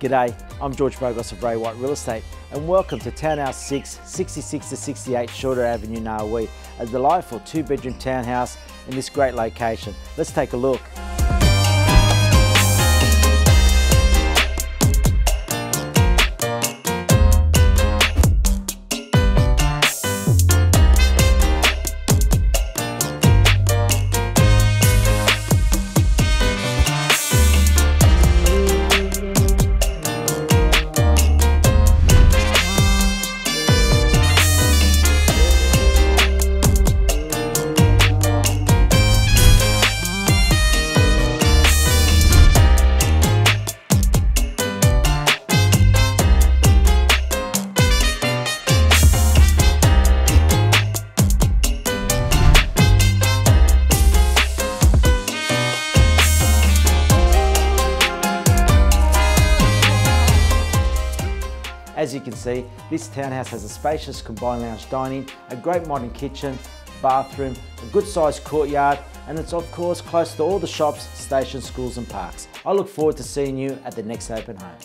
G'day, I'm George Boghos of Ray White Real Estate and welcome to Townhouse 6, 66 to 68 Shorter Avenue, Narwee, a delightful two bedroom townhouse in this great location. Let's take a look. As you can see, this townhouse has a spacious combined lounge dining, a great modern kitchen, bathroom, a good sized courtyard, and it's of course close to all the shops, stations, schools and parks. I look forward to seeing you at the next open home.